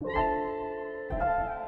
you